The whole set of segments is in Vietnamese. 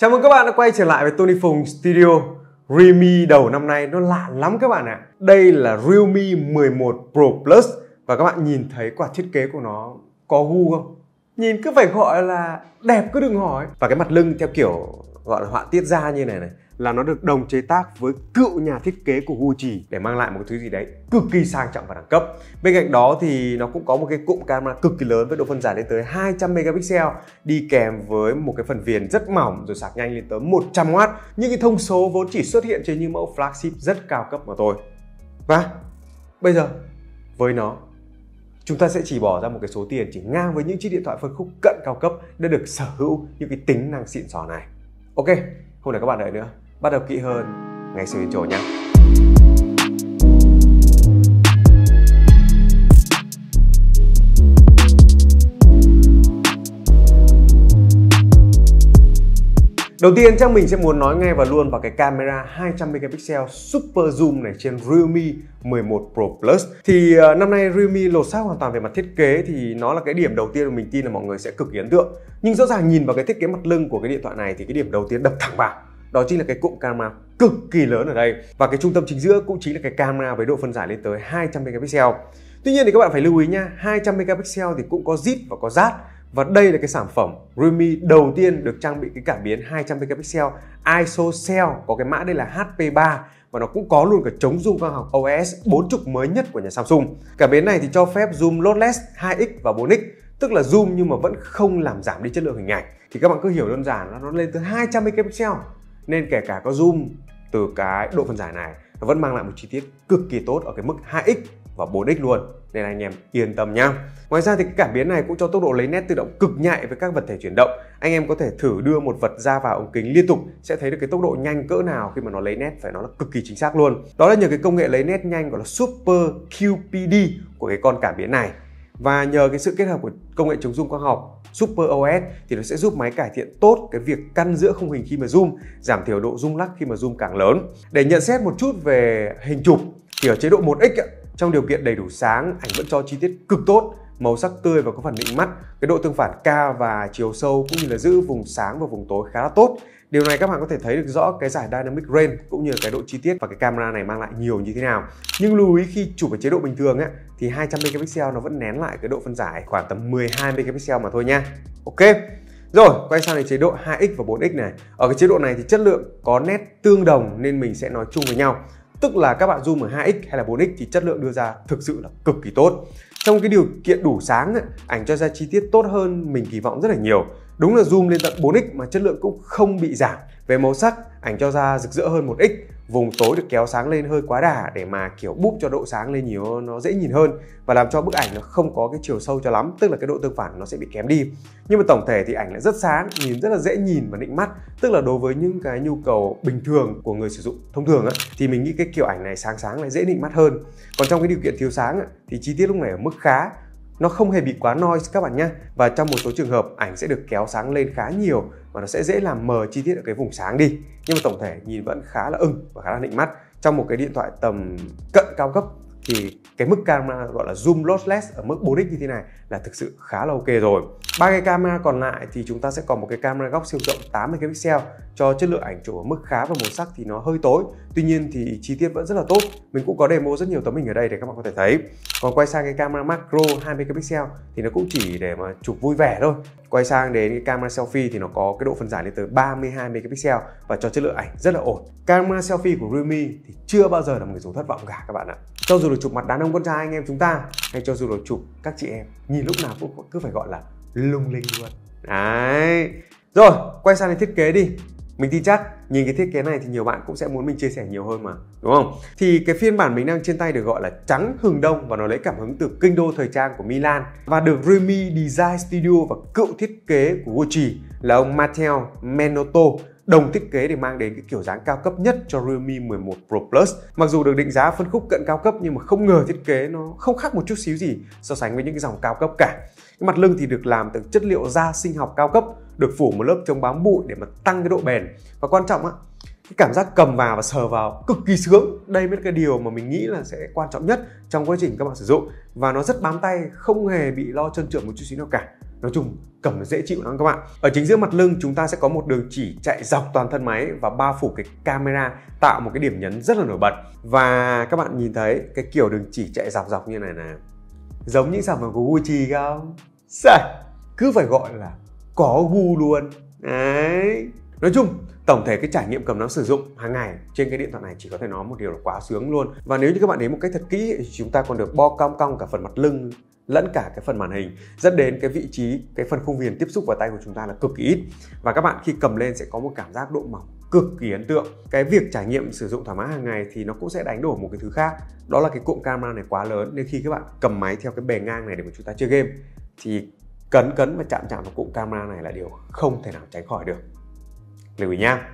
Chào mừng các bạn đã quay trở lại với Tony Phùng Studio. Realme đầu năm nay nó lạ lắm các bạn ạ. Đây là Realme 11 Pro Plus và các bạn nhìn thấy quả thiết kế của nó có gu không? Nhìn cứ phải gọi là đẹp cứ đừng hỏi. Và cái mặt lưng theo kiểu gọi là họa tiết da như này này là nó được đồng chế tác với cựu nhà thiết kế của Gucci để mang lại một thứ gì đấy cực kỳ sang trọng và đẳng cấp. Bên cạnh đó thì nó cũng có một cái cụm camera cực kỳ lớn với độ phân giải lên tới 200 megapixel đi kèm với một cái phần viền rất mỏng rồi sạc nhanh lên tới 100W. Những cái thông số vốn chỉ xuất hiện trên những mẫu flagship rất cao cấp mà thôi. Và bây giờ với nó chúng ta sẽ chỉ bỏ ra một cái số tiền chỉ ngang với những chiếc điện thoại phân khúc cận cao cấp đã được sở hữu những cái tính năng xịn sò này. Ok, không để các bạn đợi nữa bắt đầu kỹ hơn ngay sau intro nhé. Đầu tiên chắc mình sẽ muốn nói ngay và luôn vào cái camera 200 megapixel super zoom này trên Realme 11 Pro Plus. Thì uh, năm nay Realme lột xác hoàn toàn về mặt thiết kế thì nó là cái điểm đầu tiên mà mình tin là mọi người sẽ cực kỳ ấn tượng. Nhưng rõ ràng nhìn vào cái thiết kế mặt lưng của cái điện thoại này thì cái điểm đầu tiên đập thẳng vào đó chính là cái cụm camera cực kỳ lớn ở đây và cái trung tâm chính giữa cũng chính là cái camera với độ phân giải lên tới 200 megapixel. Tuy nhiên thì các bạn phải lưu ý nhá, 200 megapixel thì cũng có zip và có rát và đây là cái sản phẩm Realme đầu tiên được trang bị cái cảm biến 200 megapixel ISO Cell có cái mã đây là HP3 và nó cũng có luôn cả chống zoom quang học OS 40 mới nhất của nhà Samsung. Cảm biến này thì cho phép zoom lossless 2x và 4x, tức là zoom nhưng mà vẫn không làm giảm đi chất lượng hình ảnh. Thì các bạn cứ hiểu đơn giản là nó lên tới 200 megapixel nên kể cả có zoom từ cái độ phân giải này, nó vẫn mang lại một chi tiết cực kỳ tốt ở cái mức 2x và 4x luôn nên anh em yên tâm nhá. Ngoài ra thì cái cảm biến này cũng cho tốc độ lấy nét tự động cực nhạy với các vật thể chuyển động. Anh em có thể thử đưa một vật ra vào ống kính liên tục, sẽ thấy được cái tốc độ nhanh cỡ nào khi mà nó lấy nét phải nói là cực kỳ chính xác luôn. Đó là nhờ cái công nghệ lấy nét nhanh gọi là Super QPD của cái con cảm biến này. Và nhờ cái sự kết hợp của công nghệ chống zoom quang học Super OS thì nó sẽ giúp máy cải thiện tốt cái việc căn giữa khung hình khi mà zoom, giảm thiểu độ rung lắc khi mà zoom càng lớn. Để nhận xét một chút về hình chụp thì ở chế độ 1x trong điều kiện đầy đủ sáng ảnh vẫn cho chi tiết cực tốt màu sắc tươi và có phần nịnh mắt cái độ tương phản cao và chiều sâu cũng như là giữ vùng sáng và vùng tối khá là tốt Điều này các bạn có thể thấy được rõ cái giải Dynamic Range cũng như cái độ chi tiết và cái camera này mang lại nhiều như thế nào. Nhưng lưu ý khi chụp ở chế độ bình thường ấy, thì 200 megapixel nó vẫn nén lại cái độ phân giải khoảng tầm 12 megapixel mà thôi nha. Ok. Rồi, quay sang đến chế độ 2x và 4x này. Ở cái chế độ này thì chất lượng có nét tương đồng nên mình sẽ nói chung với nhau. Tức là các bạn zoom ở 2x hay là 4x thì chất lượng đưa ra thực sự là cực kỳ tốt. Trong cái điều kiện đủ sáng, ảnh cho ra chi tiết tốt hơn mình kỳ vọng rất là nhiều. Đúng là zoom lên tận 4x mà chất lượng cũng không bị giảm. Về màu sắc, ảnh cho ra rực rỡ hơn 1x, vùng tối được kéo sáng lên hơi quá đà để mà kiểu búp cho độ sáng lên nhiều nó dễ nhìn hơn và làm cho bức ảnh nó không có cái chiều sâu cho lắm, tức là cái độ tương phản nó sẽ bị kém đi. Nhưng mà tổng thể thì ảnh lại rất sáng, nhìn rất là dễ nhìn và nịnh mắt, tức là đối với những cái nhu cầu bình thường của người sử dụng thông thường á thì mình nghĩ cái kiểu ảnh này sáng sáng lại dễ nịnh mắt hơn. Còn trong cái điều kiện thiếu sáng á, thì chi tiết lúc này ở mức khá nó không hề bị quá noise các bạn nhé và trong một số trường hợp, ảnh sẽ được kéo sáng lên khá nhiều và nó sẽ dễ làm mờ chi tiết ở cái vùng sáng đi. Nhưng mà tổng thể nhìn vẫn khá là ưng và khá là nịnh mắt trong một cái điện thoại tầm cận cao cấp thì cái mức camera gọi là zoom lossless ở mức 4x như thế này là thực sự khá là ok rồi. Ba cái camera còn lại thì chúng ta sẽ còn một cái camera góc siêu rộng 8 megapixel cho chất lượng ảnh chụp ở mức khá và màu sắc thì nó hơi tối. Tuy nhiên thì chi tiết vẫn rất là tốt. Mình cũng có demo rất nhiều tấm hình ở đây để các bạn có thể thấy. Còn quay sang cái camera macro 2 megapixel thì nó cũng chỉ để mà chụp vui vẻ thôi quay sang đến cái camera selfie thì nó có cái độ phân giải lên tới 32 megapixel và cho chất lượng ảnh rất là ổn. Camera selfie của Realme thì chưa bao giờ là một người dùng thất vọng cả các bạn ạ. Cho dù được chụp mặt đàn ông con trai anh em chúng ta, hay cho dù được chụp các chị em, nhìn lúc nào cũng cứ phải gọi là lung linh luôn. Đấy. Rồi, quay sang đến thiết kế đi mình tin chắc, nhìn cái thiết kế này thì nhiều bạn cũng sẽ muốn mình chia sẻ nhiều hơn mà, đúng không? Thì cái phiên bản mình đang trên tay được gọi là trắng hừng đông và nó lấy cảm hứng từ kinh đô thời trang của Milan và được Remy Design Studio và cựu thiết kế của Gucci là ông Matteo Menotto đồng thiết kế để mang đến cái kiểu dáng cao cấp nhất cho Realme 11 Pro Plus. Mặc dù được định giá phân khúc cận cao cấp nhưng mà không ngờ thiết kế nó không khác một chút xíu gì so sánh với những cái dòng cao cấp cả. Cái mặt lưng thì được làm từ chất liệu da sinh học cao cấp, được phủ một lớp chống bám bụi để mà tăng cái độ bền. Và quan trọng á, cái cảm giác cầm vào và sờ vào cực kỳ sướng đây mới là cái điều mà mình nghĩ là sẽ quan trọng nhất trong quá trình các bạn sử dụng và nó rất bám tay không hề bị lo trơn trượt một chút xíu nào cả nói chung, cầm nó dễ chịu lắm các bạn. Ở chính giữa mặt lưng, chúng ta sẽ có một đường chỉ chạy dọc toàn thân máy và bao phủ cái camera, tạo một cái điểm nhấn rất là nổi bật. Và các bạn nhìn thấy cái kiểu đường chỉ chạy dọc dọc như này nè. Giống những sản phẩm của Gucci không? Sợi cứ phải gọi là có gu luôn. Đấy. Nói chung, tổng thể cái trải nghiệm cầm nắm sử dụng hàng ngày trên cái điện thoại này chỉ có thể nói một điều là quá sướng luôn. Và nếu như các bạn đến một cách thật kỹ thì chúng ta còn được bo cong cong cả phần mặt lưng lẫn cả cái phần màn hình dẫn đến cái vị trí cái phần khung viền tiếp xúc vào tay của chúng ta là cực kỳ ít. Và các bạn khi cầm lên sẽ có một cảm giác độ mỏng cực kỳ ấn tượng. Cái việc trải nghiệm sử dụng thoải mái hàng ngày thì nó cũng sẽ đánh đổi một cái thứ khác đó là cái cụm camera này quá lớn nên khi các bạn cầm máy theo cái bề ngang này để mà chúng ta chơi game thì cấn cấn và chạm chạm vào cụm camera này là điều không thể nào tránh khỏi được. Lưu ý nha.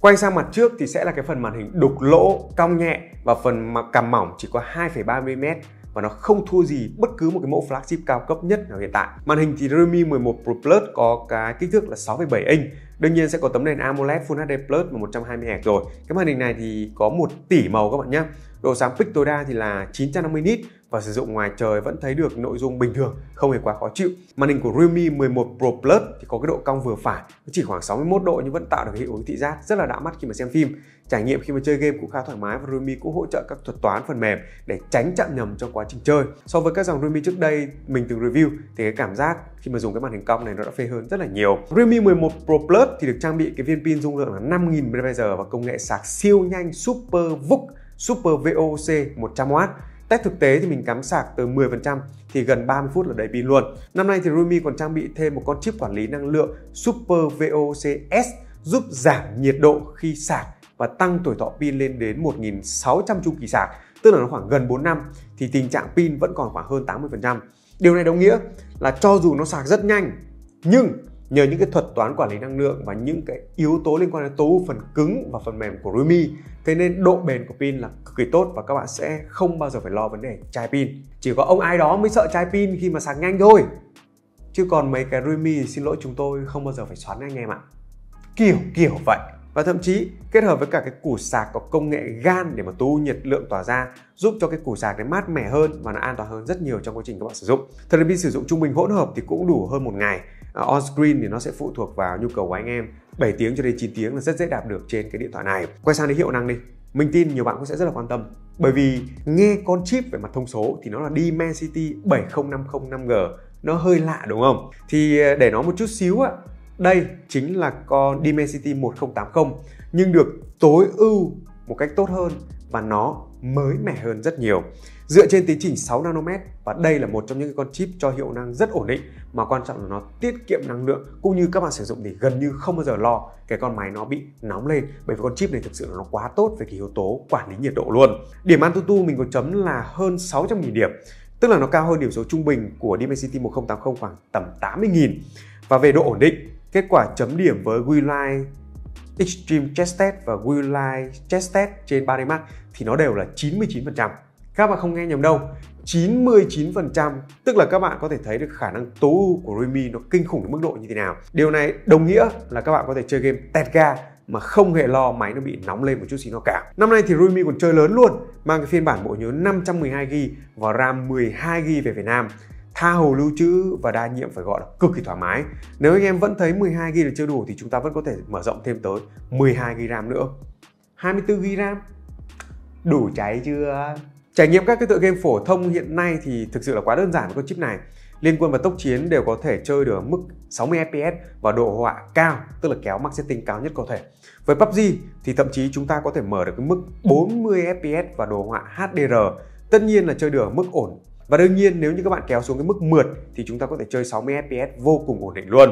Quay sang mặt trước thì sẽ là cái phần màn hình đục lỗ, cong nhẹ và phần cằm mỏng chỉ có 2,3mm và nó không thua gì bất cứ một cái mẫu flagship cao cấp nhất nào hiện tại. Màn hình thì Realme 11 Pro Plus có cái kích thước là 6,7 inch. Đương nhiên sẽ có tấm nền AMOLED Full HD Plus và 120Hz rồi. Cái màn hình này thì có 1 tỷ màu các bạn nhé. Độ sáng pic tối đa thì là 950 nit và sử dụng ngoài trời vẫn thấy được nội dung bình thường, không hề quá khó chịu. Màn hình của Realme 11 Pro Plus thì có cái độ cong vừa phải, chỉ khoảng 61 độ nhưng vẫn tạo được hiệu ứng thị giác rất là đã mắt khi mà xem phim. Trải nghiệm khi mà chơi game cũng khá thoải mái và Realme cũng hỗ trợ các thuật toán phần mềm để tránh chạm nhầm trong quá trình chơi. So với các dòng Realme trước đây mình từng review thì cái cảm giác khi mà dùng cái màn hình cong này nó đã phê hơn rất là nhiều. Realme 11 Pro Plus thì được trang bị cái viên pin dung lượng là 5000 mAh và công nghệ sạc siêu nhanh Super VOOC Super VOC 100W Test thực tế thì mình cắm sạc từ 10% thì gần 30 phút là đầy pin luôn. Năm nay thì Realme còn trang bị thêm một con chip quản lý năng lượng Super VOC-S giúp giảm nhiệt độ khi sạc và tăng tuổi thọ pin lên đến 1.600 chu kỳ sạc, tức là nó khoảng gần 4 năm thì tình trạng pin vẫn còn khoảng hơn 80%. Điều này đồng nghĩa là cho dù nó sạc rất nhanh nhưng nhờ những cái thuật toán quản lý năng lượng và những cái yếu tố liên quan đến tố phần cứng và phần mềm của Rumi, thế nên độ bền của pin là cực kỳ tốt và các bạn sẽ không bao giờ phải lo vấn đề chai pin. Chỉ có ông ai đó mới sợ chai pin khi mà sạc nhanh thôi. Chứ còn mấy cái Rumi thì xin lỗi chúng tôi không bao giờ phải xoắn anh em ạ. Kiểu kiểu vậy. Và thậm chí kết hợp với cả cái củ sạc có công nghệ GAN để mà tu nhiệt lượng tỏa ra giúp cho cái củ sạc này mát mẻ hơn và nó an toàn hơn rất nhiều trong quá trình các bạn sử dụng. Thời lượng pin sử dụng trung bình hỗn hợp thì cũng đủ hơn một ngày. Ờ, on screen thì nó sẽ phụ thuộc vào nhu cầu của anh em. 7 tiếng cho đến 9 tiếng là rất dễ đạt được trên cái điện thoại này. Quay sang đến hiệu năng đi. Mình tin nhiều bạn cũng sẽ rất là quan tâm. Bởi vì nghe con chip về mặt thông số thì nó là Dimensity 7050 5G nó hơi lạ, đúng không? Thì ờ, để nói một chút xíu ạ đây chính là con Dimensity 1080 nhưng được tối ưu một cách tốt hơn và nó mới mẻ hơn rất nhiều. Dựa trên tiến trình 6 nanomet, và đây là một trong những con chip cho hiệu năng rất ổn định, mà quan trọng là nó tiết kiệm năng lượng, cũng như các bạn sử dụng thì gần như không bao giờ lo cái con máy nó bị nóng lên, bởi vì con chip này thực sự là nó quá tốt về cái yếu tố quản lý nhiệt độ luôn. Điểm Antutu mình có chấm là hơn 600.000 điểm, tức là nó cao hơn điểm số trung bình của Dimensity 1080 khoảng tầm 80.000 và về độ ổn định, kết quả chấm điểm với Wilight Extreme Chest Test và Wilight Chest Test trên 3D Max thì nó đều là 99% các bạn không nghe nhầm đâu 99% tức là các bạn có thể thấy được khả năng tối ưu của Realme nó kinh khủng đến mức độ như thế nào điều này đồng nghĩa là các bạn có thể chơi game tẹt ga mà không hề lo máy nó bị nóng lên một chút xíu nào cả. Năm nay thì Realme còn chơi lớn luôn, mang cái phiên bản bộ nhớ 512GB và RAM 12GB về Việt Nam. Tha hồ lưu trữ và đa nhiệm phải gọi là cực kỳ thoải mái. Nếu anh em vẫn thấy 12GB là chưa đủ thì chúng ta vẫn có thể mở rộng thêm tới 12GB RAM nữa. 24GB RAM đủ cháy chưa? Trải nghiệm các cái tựa game phổ thông hiện nay thì thực sự là quá đơn giản với con chip này. Liên quân và tốc chiến đều có thể chơi được ở mức 60 FPS và độ họa cao, tức là kéo max setting cao nhất có thể. Với PUBG thì thậm chí chúng ta có thể mở được cái mức 40 FPS và đồ họa HDR. Tất nhiên là chơi được ở mức ổn. Và đương nhiên nếu như các bạn kéo xuống cái mức mượt thì chúng ta có thể chơi 60 FPS vô cùng ổn định luôn.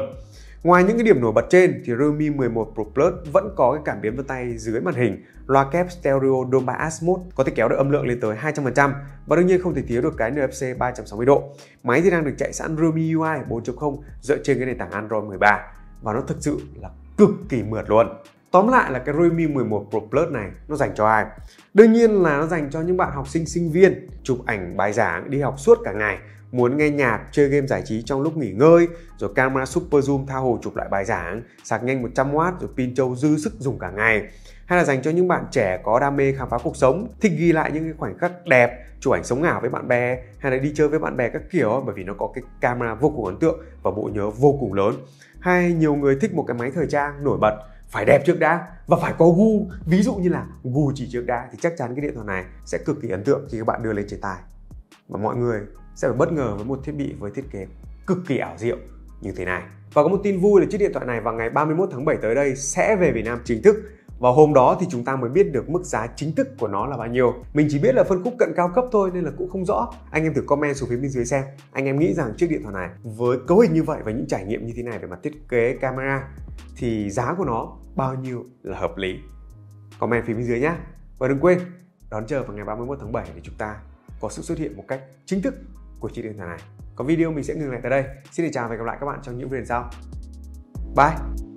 Ngoài những cái điểm nổi bật trên thì Realme 11 Pro Plus vẫn có cái cảm biến vân tay dưới màn hình, loa kép stereo Dolby Atmos có thể kéo được âm lượng lên tới 200% và đương nhiên không thể thiếu được cái NFC 360 độ. Máy thì đang được chạy sẵn Realme UI 4.0 dựa trên cái nền tảng Android 13 và nó thực sự là cực kỳ mượt luôn. Tóm lại là cái Realme 11 Pro Plus này nó dành cho ai? Đương nhiên là nó dành cho những bạn học sinh sinh viên chụp ảnh bài giảng đi học suốt cả ngày muốn nghe nhạc, chơi game giải trí trong lúc nghỉ ngơi, rồi camera super zoom tha hồ chụp lại bài giảng, sạc nhanh 100W rồi pin trâu dư sức dùng cả ngày. Hay là dành cho những bạn trẻ có đam mê khám phá cuộc sống, thích ghi lại những cái khoảnh khắc đẹp, chụp ảnh sống ảo với bạn bè hay là đi chơi với bạn bè các kiểu bởi vì nó có cái camera vô cùng ấn tượng và bộ nhớ vô cùng lớn. Hay nhiều người thích một cái máy thời trang nổi bật phải đẹp trước đã và phải có gu. Ví dụ như là gu chỉ trước đã thì chắc chắn cái điện thoại này sẽ cực kỳ ấn tượng khi các bạn đưa lên chế tài và mọi người sẽ phải bất ngờ với một thiết bị với thiết kế cực kỳ ảo diệu như thế này. Và có một tin vui là chiếc điện thoại này vào ngày 31 tháng 7 tới đây sẽ về Việt Nam chính thức và hôm đó thì chúng ta mới biết được mức giá chính thức của nó là bao nhiêu. Mình chỉ biết là phân khúc cận cao cấp thôi nên là cũng không rõ. Anh em thử comment xuống phía bên dưới xem. Anh em nghĩ rằng chiếc điện thoại này với cấu hình như vậy và những trải nghiệm như thế này về mặt thiết kế camera Thì giá của nó bao nhiêu là hợp lý? Comment phía bên dưới nhé Và đừng quên đón chờ vào ngày 31 tháng 7 để chúng ta có sự xuất hiện một cách chính thức của chiếc điện thoại này. Còn video mình sẽ ngừng lại tại đây. Xin chào và hẹn gặp lại các bạn trong những video sau. Bye!